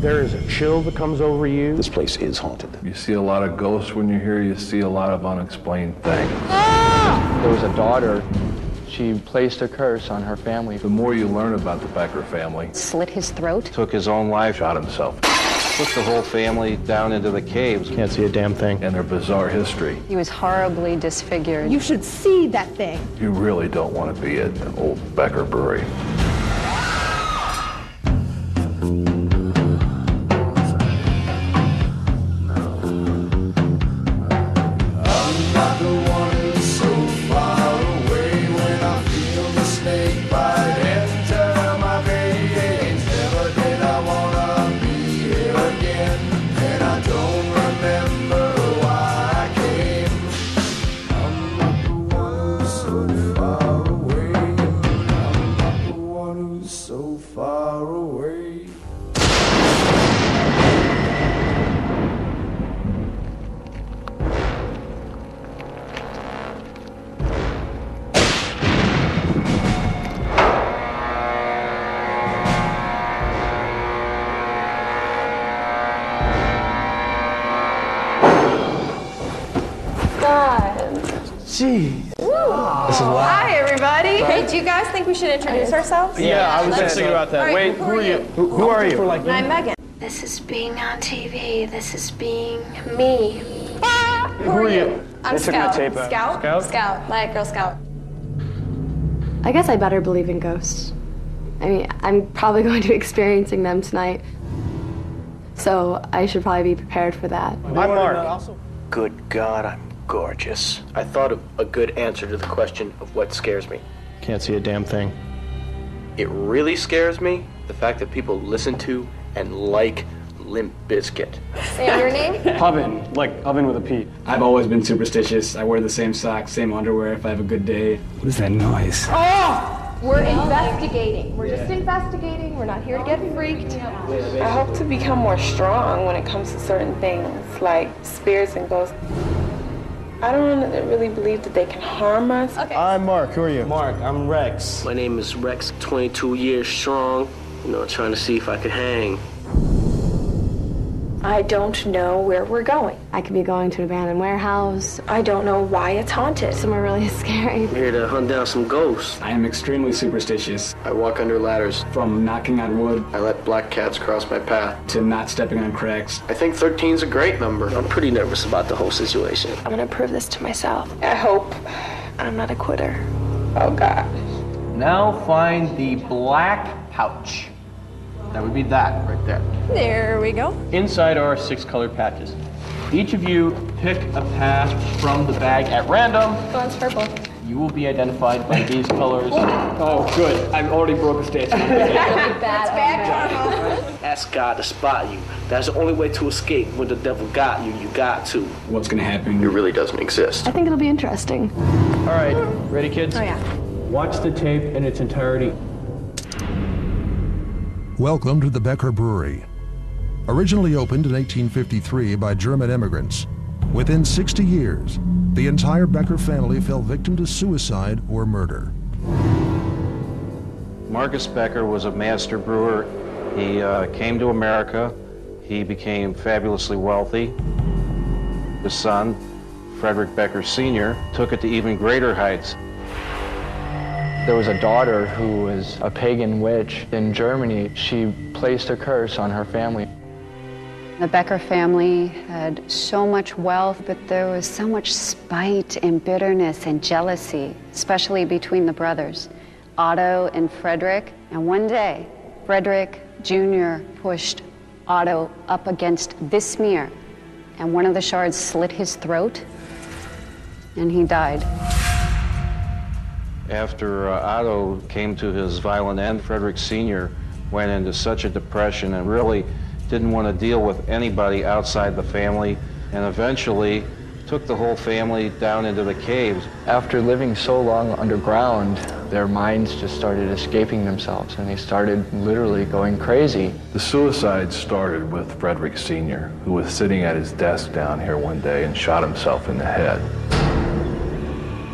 There is a chill that comes over you. This place is haunted. You see a lot of ghosts when you're here. You see a lot of unexplained things. Ah! There was a daughter. She placed a curse on her family. The more you learn about the Boettger family, Slit his throat. Took his own life, shot himself, took the whole family down into the caves. Can't see a damn thing. and their bizarre history, He was horribly disfigured. You should see that thing. you really don't want to be at the old Boettger Brewery. Oh, hi, everybody. Hey, do you guys think we should introduce ourselves? Yeah, I was Let's- just thinking about that. All right, Wait, who who are are you? you? Who, who are you? Like I'm Megan. This is being on TV. This is being me. Ah, who are you? I'm They took my Scout. tape out. Scout. Scout? Scout. Like Girl Scout. I guess I better believe in ghosts. I mean, I'm probably going to be experiencing them tonight. So I should probably be prepared for that. I'm Mark. Good God, I'm gorgeous. I thought of a good answer to the question of what scares me. Can't see a damn thing. It really scares me the fact that people listen to and like Limp Bizkit. Say your name. Oven, like oven with a P. I've always been superstitious. I wear the same socks, same underwear if I have a good day. What is that noise? Oh! We're investigating. We're just investigating. We're not here to get freaked. I hope to become more strong when it comes to certain things like spirits and ghosts. I don't really believe that they can harm us. Okay. I'm Mark. Who are you? Mark. I'm Rex. My name is Rex, 22 years strong. You know, trying to see if I could hang. I don't know where we're going. I could be going to an abandoned warehouse, I don't know why it's haunted. somewhere really scary. I'm here to hunt down some ghosts. I am extremely superstitious. I walk under ladders. From knocking on wood I let black cats cross my path. to not stepping on cracks. I think 13 is a great number. I'm pretty nervous about the whole situation. I'm gonna prove this to myself. I hope. I'm not a quitter. Oh God. Now find the black pouch. That would be that right there. There we go. Inside are six colored patches. Each of you pick a patch from the bag at random. Oh, One's purple. You will be identified by these colors. Oh. oh, good. I've already broke a stance. Ask God to spot you. That's the only way to escape. When the devil got you, you got to. What's gonna happen? It really doesn't exist. I think it'll be interesting. All right, ready, kids? Oh yeah. Watch the tape in its entirety. Welcome to the Boettger Brewery. Originally opened in 1853 by German immigrants, within 60 years, the entire Boettger family fell victim to suicide or murder. Marcus Boettger was a master brewer. He uh, came to America. He became fabulously wealthy. His son, Frederick Boettger Sr., took it to even greater heights. There was a daughter who was a pagan witch in Germany. She placed a curse on her family. The Boettger family had so much wealth, but there was so much spite and bitterness and jealousy, especially between the brothers, Otto and Frederick. And one day, Frederick Jr. pushed Otto up against this mirror, and one of the shards slit his throat, and he died. After uh, Otto came to his violent end, Frederick Sr. went into such a depression and really didn't want to deal with anybody outside the family, and eventually took the whole family down into the caves. After living so long underground, their minds just started escaping themselves and they started literally going crazy. The suicide started with Frederick Sr., who was sitting at his desk down here one day and shot himself in the head.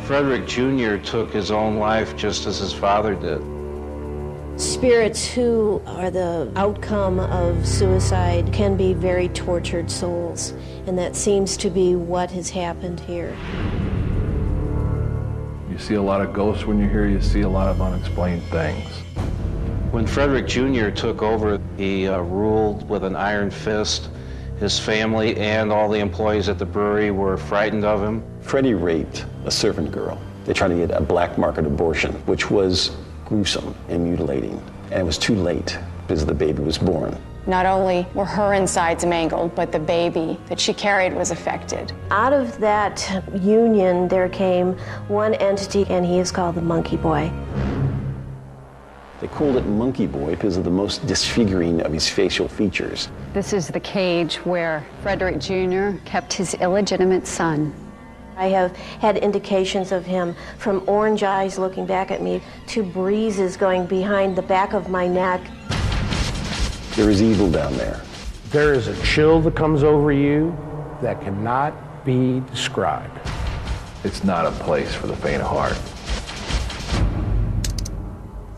Frederick Jr. took his own life just as his father did. Spirits who are the outcome of suicide can be very tortured souls, and that seems to be what has happened here. You see a lot of ghosts when you're here, you see a lot of unexplained things. When Frederick Jr. took over, he uh, ruled with an iron fist. His family and all the employees at the brewery were frightened of him. Freddie raped a servant girl. They tried to get a black market abortion, which was gruesome and mutilating. And it was too late because the baby was born. Not only were her insides mangled, but the baby that she carried was affected. Out of that union, there came one entity, and he is called the Monkey Boy. They called it Monkey Boy because of the most disfiguring of his facial features. This is the cage where Frederick Jr. kept his illegitimate son. I have had indications of him from orange eyes looking back at me to breezes going behind the back of my neck. There is evil down there. There is a chill that comes over you that cannot be described. It's not a place for the faint of heart.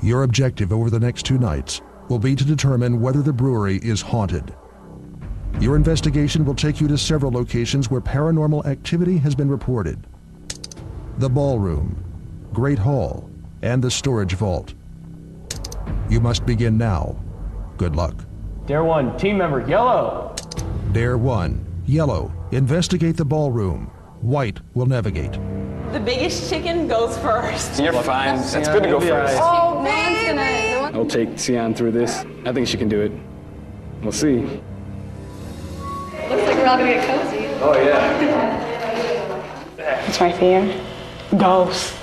Your objective over the next two nights will be to determine whether the brewery is haunted. Your investigation will take you to several locations where paranormal activity has been reported. The ballroom, Great Hall, and the storage vault. You must begin now. Good luck. Dare 1, team member, yellow. Dare 1, yellow, investigate the ballroom. White will navigate. The biggest chicken goes first. You're fine. It's It's good good to to go go first. first. Oh, baby! I'll take Sian through this. I think she can do it. We'll see. Looks like we're all gonna get cozy. Oh, yeah. What's my fear? Ghosts.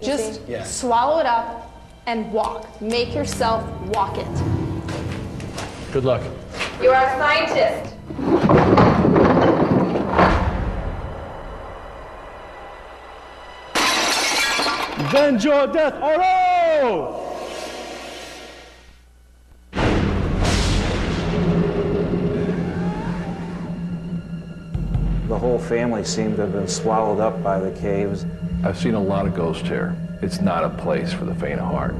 Just swallow it up and walk. Make yourself walk it. Good luck. You are a scientist. Avenge your death, Otto! Whole family seemed to have been swallowed up by the caves. I've seen a lot of ghosts here. It's not a place for the faint of heart.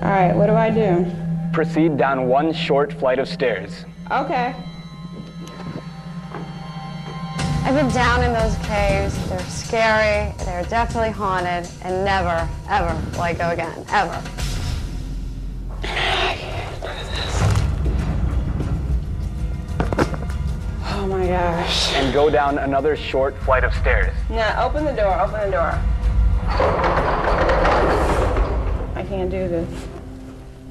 All right, what do I do? Proceed down one short flight of stairs. Okay. I've been down in those caves. They're scary, they're definitely haunted, and never, ever will I go again. Ever. Oh my gosh. And go down another short flight of stairs. Now, open the door, open the door. I can't do this.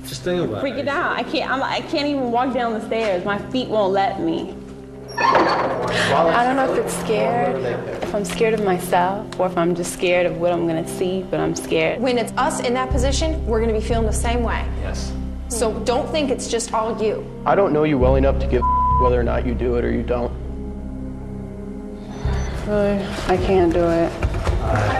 Just think about Freak it out. I can't, I'm, I can't even walk down the stairs. My feet won't let me. I don't know if it's scared, if I'm scared of myself, or if I'm just scared of what I'm gonna see, but I'm scared. When it's us in that position, we're gonna be feeling the same way. Yes. So don't think it's just all you. I don't know you well enough to give whether or not you do it or you don't. Really, I can't do it.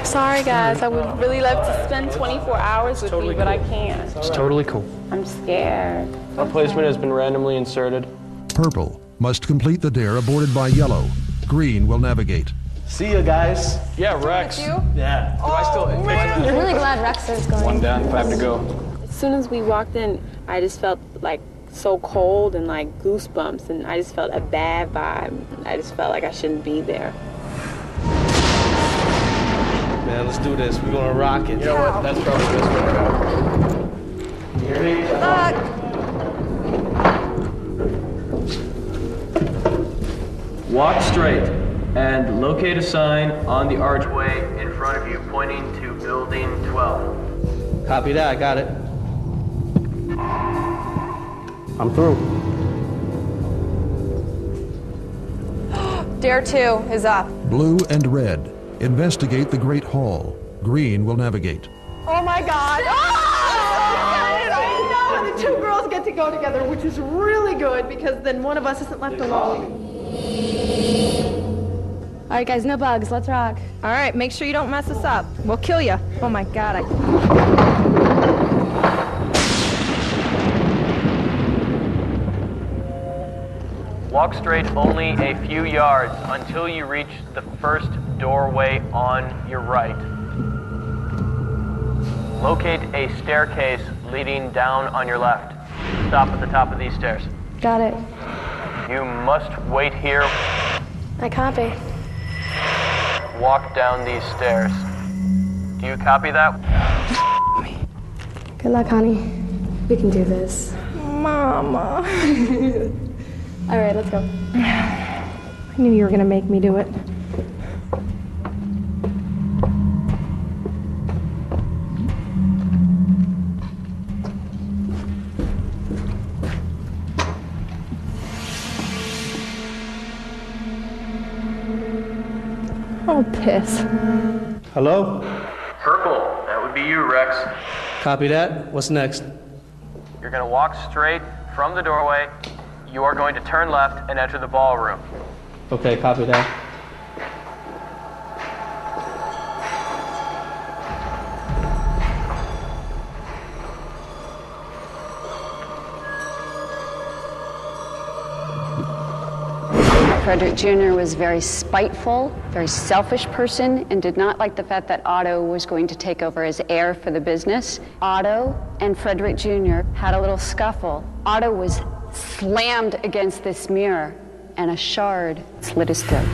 Sorry, guys. I would really love to spend 24 hours with you, but I can't. It's totally cool. I'm scared. Our placement has been randomly inserted. Purple must complete the dare aborted by yellow. Green will navigate. See you guys. Yeah, Rex. you? Yeah. Do I still? Oh, I'm really glad Rex is going. One down, five to go. As soon as we walked in, I just felt like so cold and like goosebumps, and I just felt a bad vibe. I just felt like I shouldn't be there. Man, let's do this. We're gonna rock it. You know what? That's probably the best way to go. Here we go. Walk straight and locate a sign on the archway in front of you pointing to building 12. Copy that. I got it. I'm through. Dare two is up. Blue and red investigate the Great Hall. Green will navigate. Oh my God! Oh, I know the two girls get to go together, which is really good because then one of us isn't left alone. All right, guys, no bugs. Let's rock. All right, make sure you don't mess us up. We'll kill you. Oh my God! I... Walk straight only a few yards until you reach the first doorway on your right. Locate a staircase leading down on your left. Stop at the top of these stairs. Got it. You must wait here. I copy. Walk down these stairs. Do you copy that? Good luck, honey. We can do this. Mama. All right, let's go. I knew you were gonna make me do it. Oh, piss. Hello? Purple. That would be you, Rex. Copy that. What's next? You're going to walk straight from the doorway. You are going to turn left and enter the ballroom. Okay, copy that. Frederick Jr. was very spiteful, very selfish person, and did not like the fact that Otto was going to take over as heir for the business. Otto and Frederick Jr. had a little scuffle. Otto was slammed against this mirror, and a shard slit his throat.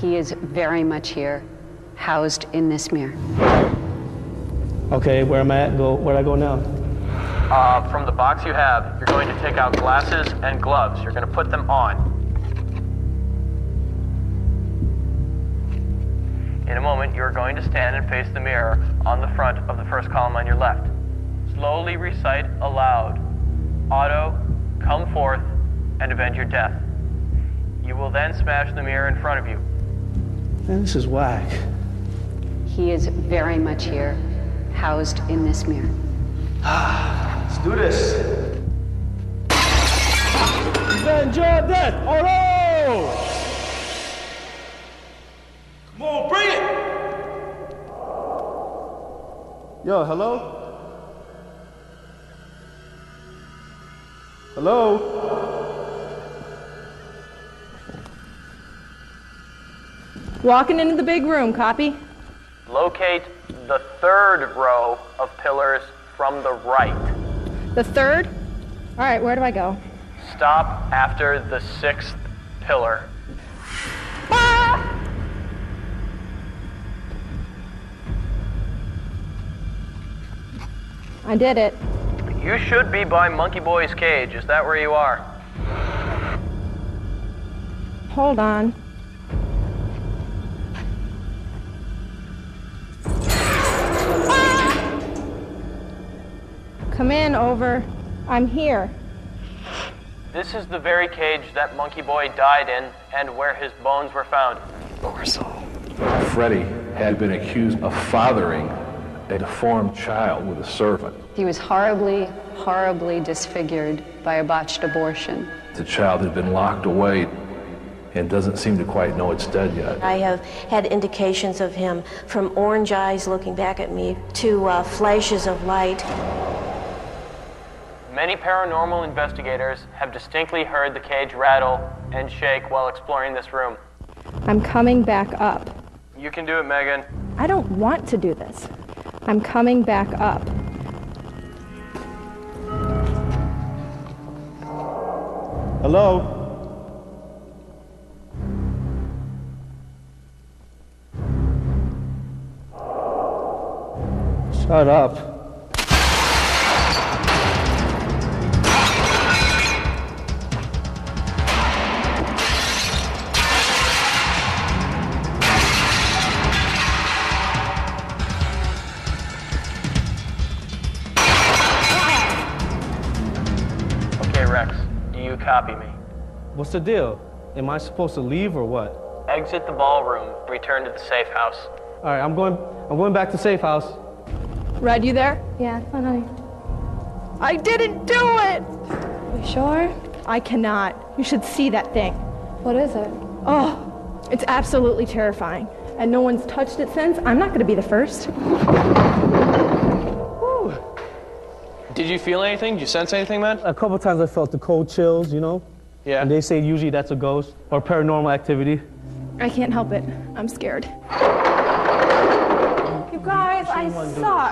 He is very much here, housed in this mirror. Okay, where am I at? Go where do I go now? Uh, from the box you have, you're going to take out glasses and gloves. You're going to put them on. In a moment, you're going to stand and face the mirror on the front of the first column on your left. Slowly recite aloud Otto, come forth and avenge your death. You will then smash the mirror in front of you. Man, this is whack. He is very much here, housed in this mirror. Ah, let's do this. Revenge your death, Otto! Come on, bring it! Yo, hello? Hello? Walking into the big room, copy? Locate the third row of pillars from the right. The third? All right, where do I go? Stop after the sixth pillar. Ah! I did it. You should be by Monkey Boy's cage. Is that where you are? Hold on. Come in, over. I'm here. This is the very cage that Monkey Boy died in and where his bones were found. Poor soul. Freddie had been accused of fathering a deformed child with a servant. He was horribly, horribly disfigured by a botched abortion. The child had been locked away and doesn't seem to quite know it's dead yet. I have had indications of him from orange eyes looking back at me to uh, flashes of light. Many paranormal investigators have distinctly heard the cage rattle and shake while exploring this room. I'm coming back up. You can do it, Megan. I don't want to do this. I'm coming back up. Hello? Shut up. What's the deal? Am I supposed to leave or what? Exit the ballroom, return to the safe house. All right, I'm going. I'm going back to safe house. Red, you there? Yeah, come on. I didn't do it! Are you sure? I cannot. You should see that thing. What is it? Oh, it's absolutely terrifying. And no one's touched it since. I'm not gonna be the first. Did you feel anything? Did you sense anything, man? A couple times I felt the cold chills, you know. Yeah. And they say usually that's a ghost or paranormal activity. I can't help it. I'm scared. You guys, I suck.